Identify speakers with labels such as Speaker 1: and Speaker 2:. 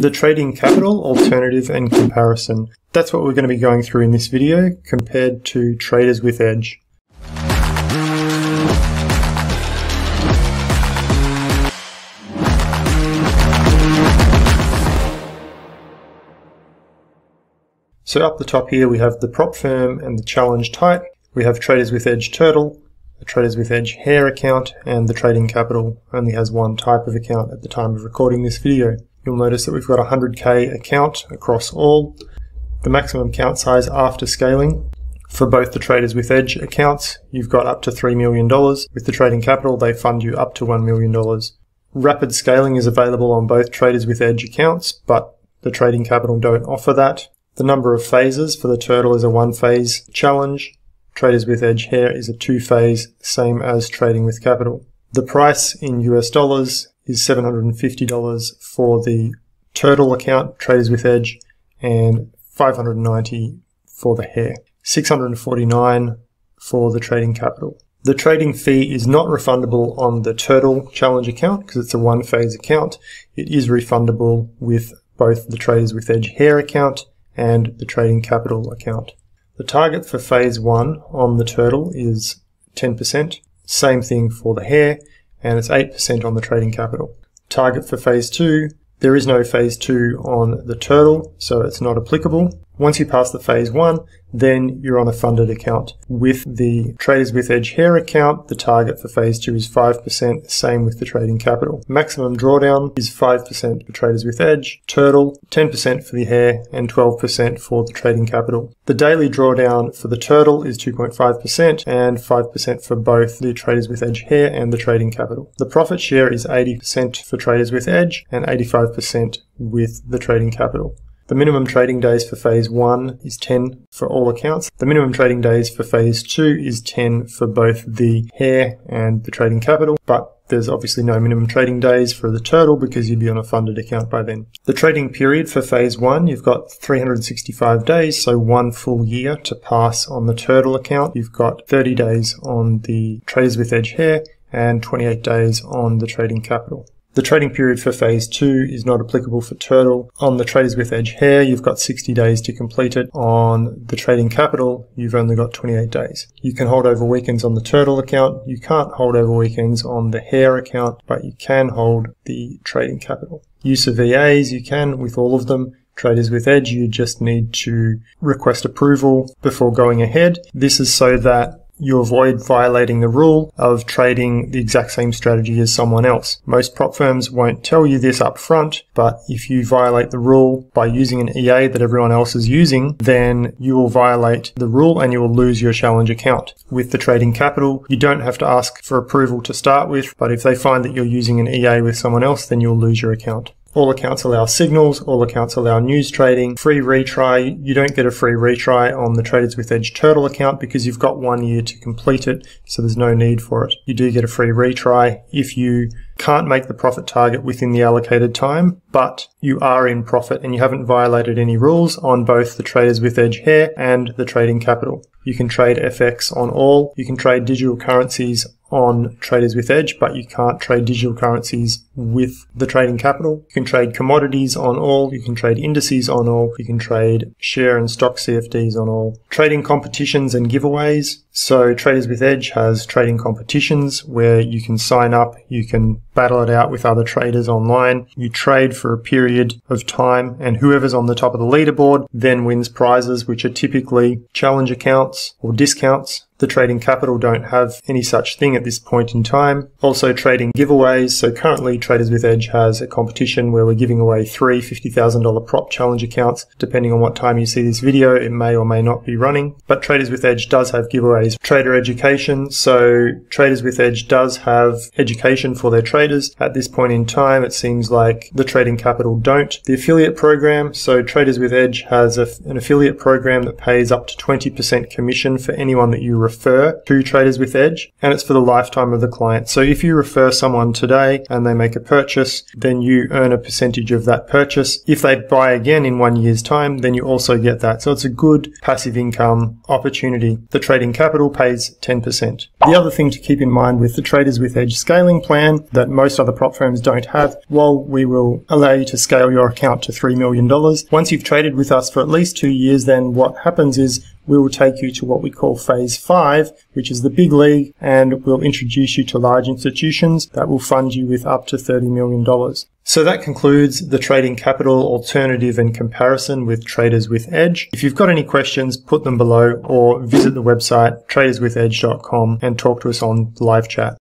Speaker 1: The trading capital, alternative, and comparison. That's what we're going to be going through in this video compared to traders with edge. So up the top here we have the prop firm and the challenge type. We have traders with edge turtle, the traders with edge hare account, and the trading capital only has one type of account at the time of recording this video. You'll notice that we've got a 100k account across all. The maximum account size after scaling for both the traders with edge accounts, you've got up to $3 million. With the trading capital, they fund you up to $1 million. Rapid scaling is available on both traders with edge accounts, but the trading capital don't offer that. The number of phases for the turtle is a one phase challenge. Traders with edge here is a two phase, same as trading with capital. The price in US dollars is $750 for the turtle account, traders with edge, and 590 for the hare. 649 for the trading capital. The trading fee is not refundable on the Turtle Challenge account because it's a one phase account. It is refundable with both the Traders with Edge Hare account and the Trading Capital account. The target for phase one on the turtle is 10%. Same thing for the hare, and it's 8% on the trading capital. Target for phase two, there is no phase two on the turtle, so it's not applicable. Once you pass the phase one, then you're on a funded account. With the Traders with Edge Hare account, the target for phase two is 5%, same with the trading capital. Maximum drawdown is 5% for Traders with Edge, Turtle, 10% for the hare, and 12% for the trading capital. The daily drawdown for the Turtle is 2.5% and 5% for both the Traders with Edge Hare and the trading capital. The profit share is 80% for Traders with Edge and 85% with the trading capital. The minimum trading days for phase one is 10 for all accounts. The minimum trading days for phase two is 10 for both the hare and the trading capital, but there's obviously no minimum trading days for the turtle because you'd be on a funded account by then. The trading period for phase one, you've got 365 days, so one full year to pass on the turtle account. You've got 30 days on the traders with edge hare and 28 days on the trading capital. The trading period for phase two is not applicable for Turtle. On the traders with Edge Hare, you've got 60 days to complete it. On the trading capital, you've only got 28 days. You can hold over weekends on the Turtle account. You can't hold over weekends on the Hare account, but you can hold the trading capital. Use of EAs, you can with all of them. Traders with Edge, you just need to request approval before going ahead. This is so that you avoid violating the rule of trading the exact same strategy as someone else. Most prop firms won't tell you this up front, but if you violate the rule by using an EA that everyone else is using, then you will violate the rule and you will lose your challenge account. With the trading capital, you don't have to ask for approval to start with, but if they find that you're using an EA with someone else, then you'll lose your account. All accounts allow signals, all accounts allow news trading, free retry. You don't get a free retry on the Traders with Edge Turtle account because you've got one year to complete it, so there's no need for it. You do get a free retry if you can't make the profit target within the allocated time, but you are in profit and you haven't violated any rules on both the Traders with Edge Hare and the trading capital. You can trade FX on all. You can trade digital currencies on Traders with Edge, but you can't trade digital currencies with the trading capital. You can trade commodities on all. You can trade indices on all. You can trade share and stock CFDs on all. Trading competitions and giveaways. So Traders with Edge has trading competitions where you can sign up, you can battle it out with other traders online. You trade for a period of time and whoever's on the top of the leaderboard then wins prizes, which are typically challenge accounts or discounts. The trading capital don't have any such thing at this point in time. Also trading giveaways. So currently Traders with Edge has a competition where we're giving away three $50,000 prop challenge accounts. Depending on what time you see this video, it may or may not be running. But Traders with Edge does have giveaways. Trader education. So Traders with Edge does have education for their traders. At this point in time, it seems like the trading capital don't. The affiliate program. So Traders with Edge has a, an affiliate program that pays up to 20% commission for anyone that you refer to Traders with Edge and it's for the lifetime of the client. So if you refer someone today and they make a purchase, then you earn a percentage of that purchase. If they buy again in one year's time, then you also get that. So it's a good passive income opportunity. The trading capital pays 10%. The other thing to keep in mind with the Traders with Edge scaling plan that most other prop firms don't have, while we will allow you to scale your account to $3 million, once you've traded with us for at least two years, then what happens is we will take you to what we call phase five, which is the big league, and we'll introduce you to large institutions that will fund you with up to $30 million. So that concludes the trading capital alternative and comparison with Traders with Edge. If you've got any questions, put them below or visit the website traderswithedge.com and talk to us on live chat.